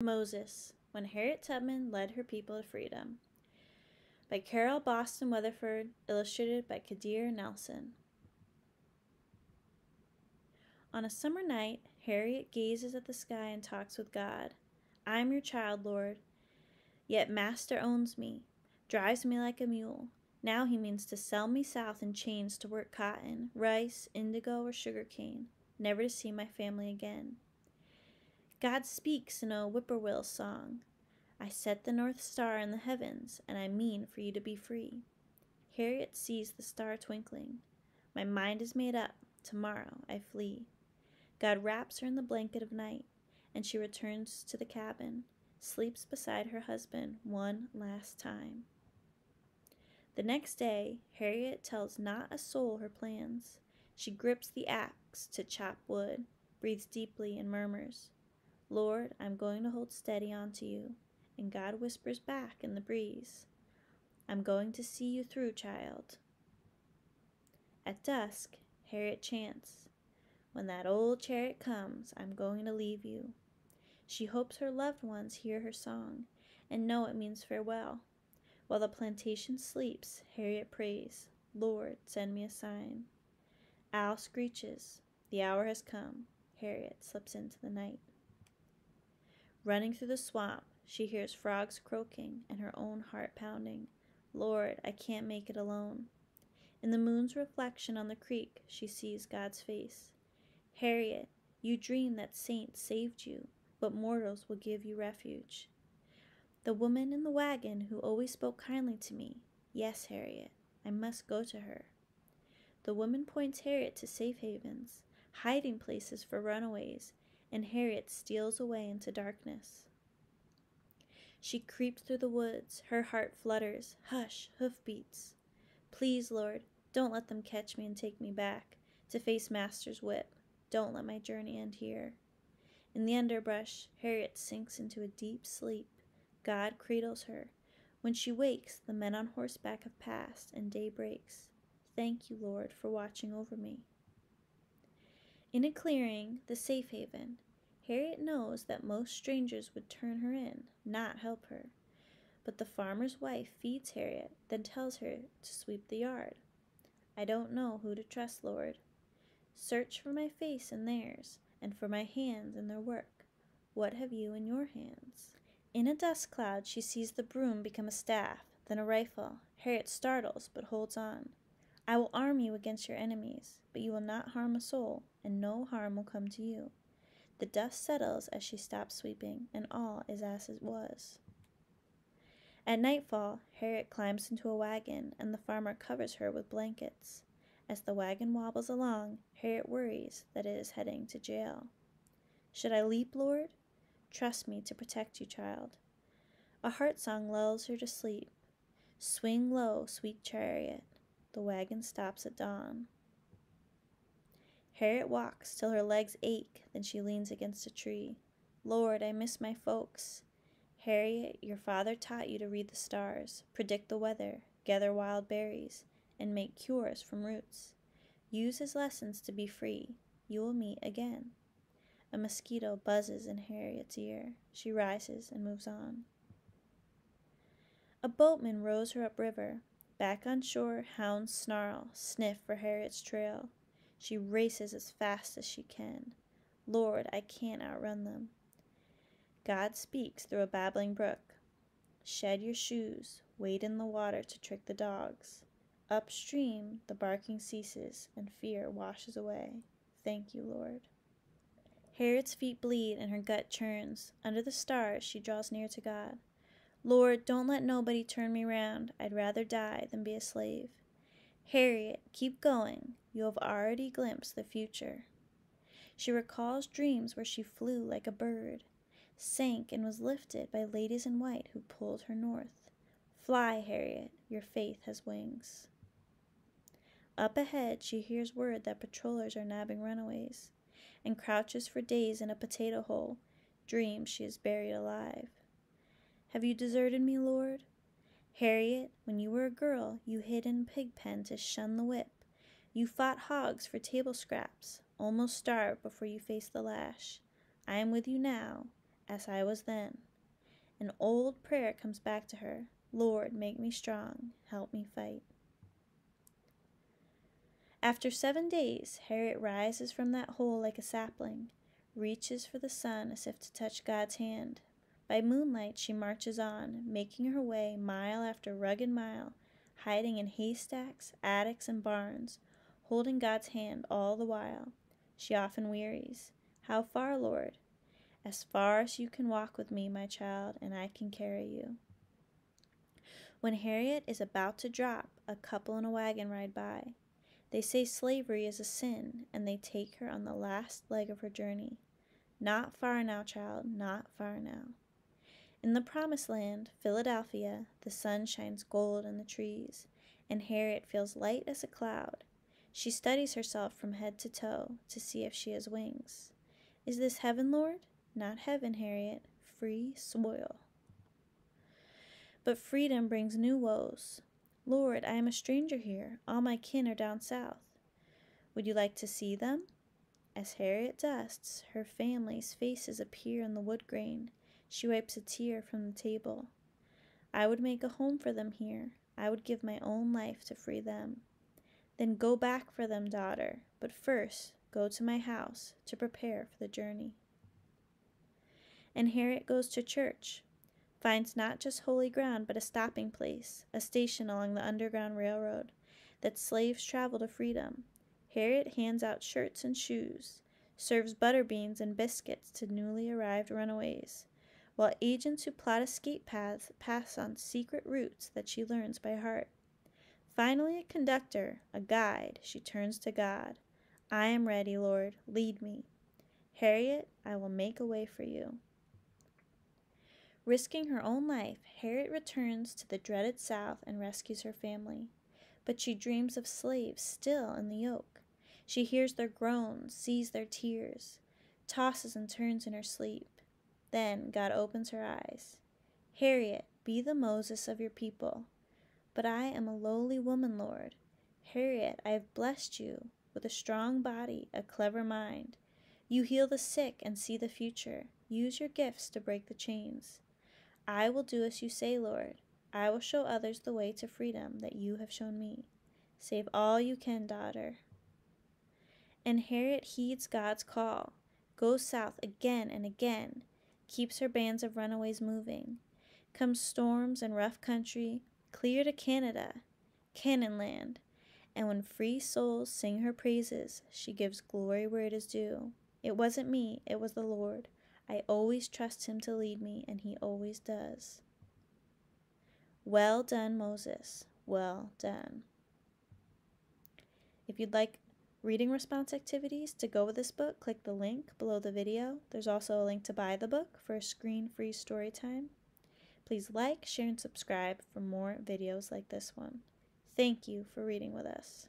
Moses When Harriet Tubman Led Her People to Freedom by Carole Boston Weatherford, illustrated by Kadir Nelson. On a summer night, Harriet gazes at the sky and talks with God. I am your child, Lord. Yet Master owns me, drives me like a mule. Now he means to sell me south in chains to work cotton, rice, indigo, or sugar cane, never to see my family again. God speaks in a whippoorwill song. I set the North Star in the heavens, and I mean for you to be free. Harriet sees the star twinkling. My mind is made up. Tomorrow I flee. God wraps her in the blanket of night, and she returns to the cabin, sleeps beside her husband one last time. The next day, Harriet tells not a soul her plans. She grips the axe to chop wood, breathes deeply, and murmurs, Lord, I'm going to hold steady onto you. And God whispers back in the breeze, I'm going to see you through, child. At dusk, Harriet chants, When that old chariot comes, I'm going to leave you. She hopes her loved ones hear her song and know it means farewell. While the plantation sleeps, Harriet prays, Lord, send me a sign. Owl screeches, The hour has come. Harriet slips into the night. Running through the swamp, she hears frogs croaking and her own heart pounding. Lord, I can't make it alone. In the moon's reflection on the creek, she sees God's face. Harriet, you dream that saints saved you, but mortals will give you refuge. The woman in the wagon who always spoke kindly to me. Yes, Harriet, I must go to her. The woman points Harriet to safe havens, hiding places for runaways, and Harriet steals away into darkness. She creeps through the woods, her heart flutters. Hush, hoofbeats. Please, Lord, don't let them catch me and take me back to face Master's whip. Don't let my journey end here. In the underbrush, Harriet sinks into a deep sleep. God cradles her. When she wakes, the men on horseback have passed, and day breaks. Thank you, Lord, for watching over me. In a clearing, the safe haven, Harriet knows that most strangers would turn her in, not help her. But the farmer's wife feeds Harriet, then tells her to sweep the yard. I don't know who to trust, Lord. Search for my face in theirs, and for my hands in their work. What have you in your hands? In a dust cloud, she sees the broom become a staff, then a rifle. Harriet startles, but holds on. I will arm you against your enemies, but you will not harm a soul, and no harm will come to you. The dust settles as she stops sweeping, and all is as it was. At nightfall, Harriet climbs into a wagon, and the farmer covers her with blankets. As the wagon wobbles along, Harriet worries that it is heading to jail. Should I leap, Lord? Trust me to protect you, child. A heart song lulls her to sleep. Swing low, sweet chariot. The wagon stops at dawn. Harriet walks till her legs ache, then she leans against a tree. Lord, I miss my folks. Harriet, your father taught you to read the stars, predict the weather, gather wild berries, and make cures from roots. Use his lessons to be free. You will meet again. A mosquito buzzes in Harriet's ear. She rises and moves on. A boatman rows her upriver. Back on shore, hounds snarl, sniff for Harriet's trail. She races as fast as she can. Lord, I can't outrun them. God speaks through a babbling brook. Shed your shoes, wade in the water to trick the dogs. Upstream, the barking ceases and fear washes away. Thank you, Lord. Harriet's feet bleed and her gut churns. Under the stars, she draws near to God. Lord, don't let nobody turn me round. I'd rather die than be a slave. Harriet, keep going. You have already glimpsed the future. She recalls dreams where she flew like a bird, sank and was lifted by ladies in white who pulled her north. Fly, Harriet, your faith has wings. Up ahead, she hears word that patrollers are nabbing runaways, and crouches for days in a potato hole, dreams she is buried alive. Have you deserted me, Lord? Harriet, when you were a girl, you hid in pig pen to shun the whip. You fought hogs for table scraps, almost starved before you faced the lash. I am with you now, as I was then. An old prayer comes back to her Lord, make me strong, help me fight. After seven days, Harriet rises from that hole like a sapling, reaches for the sun as if to touch God's hand. By moonlight, she marches on, making her way mile after rugged mile, hiding in haystacks, attics, and barns, holding God's hand all the while. She often wearies. How far, Lord? As far as you can walk with me, my child, and I can carry you. When Harriet is about to drop, a couple in a wagon ride by. They say slavery is a sin, and they take her on the last leg of her journey. Not far now, child, not far now. In the promised land, Philadelphia, the sun shines gold in the trees, and Harriet feels light as a cloud. She studies herself from head to toe to see if she has wings. Is this heaven, Lord? Not heaven, Harriet, free soil. But freedom brings new woes. Lord, I am a stranger here. All my kin are down south. Would you like to see them? As Harriet dusts, her family's faces appear in the wood grain. She wipes a tear from the table. I would make a home for them here. I would give my own life to free them. Then go back for them, daughter, but first go to my house to prepare for the journey. And Harriet goes to church finds not just holy ground, but a stopping place, a station along the Underground Railroad, that slaves travel to freedom. Harriet hands out shirts and shoes, serves butter beans and biscuits to newly arrived runaways, while agents who plot escape paths pass on secret routes that she learns by heart. Finally, a conductor, a guide, she turns to God. I am ready, Lord, lead me. Harriet, I will make a way for you. Risking her own life, Harriet returns to the dreaded South and rescues her family. But she dreams of slaves still in the yoke. She hears their groans, sees their tears, tosses and turns in her sleep. Then God opens her eyes. Harriet, be the Moses of your people. But I am a lowly woman, Lord. Harriet, I have blessed you with a strong body, a clever mind. You heal the sick and see the future. Use your gifts to break the chains. I will do as you say, Lord. I will show others the way to freedom that you have shown me. Save all you can, daughter. And Harriet heeds God's call, goes south again and again, keeps her bands of runaways moving. Comes storms and rough country, clear to Canada, Canaan land, and when free souls sing her praises, she gives glory where it is due. It wasn't me, it was the Lord. I always trust him to lead me, and he always does. Well done, Moses. Well done. If you'd like reading response activities to go with this book, click the link below the video. There's also a link to buy the book for a screen-free story time. Please like, share, and subscribe for more videos like this one. Thank you for reading with us.